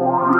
Wow.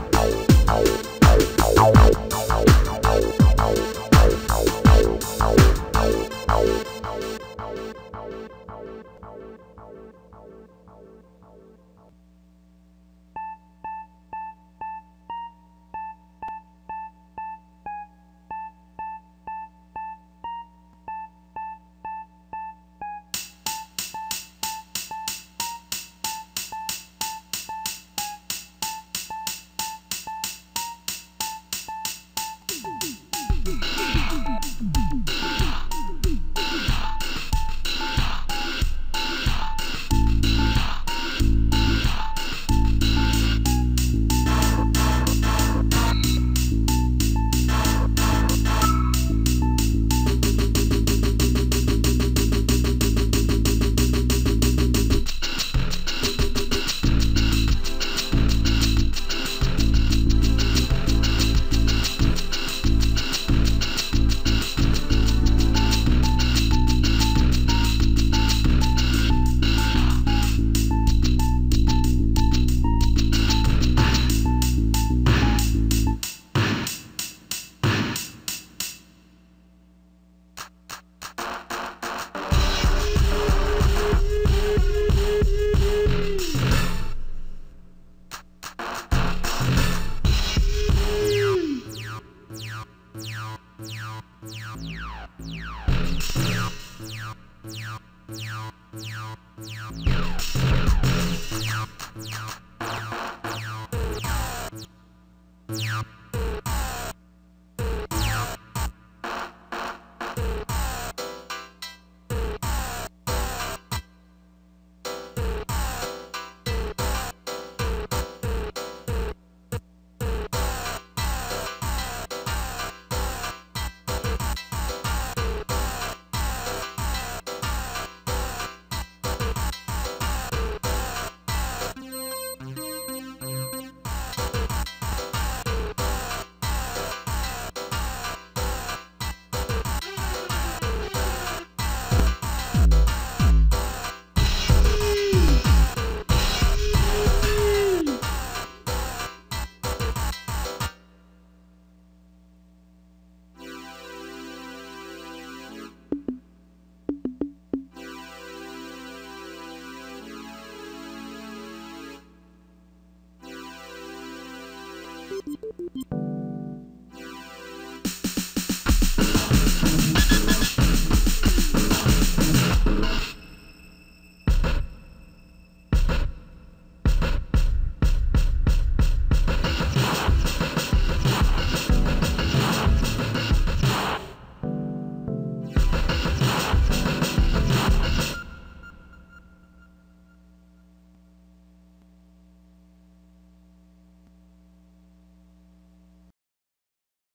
Yeah.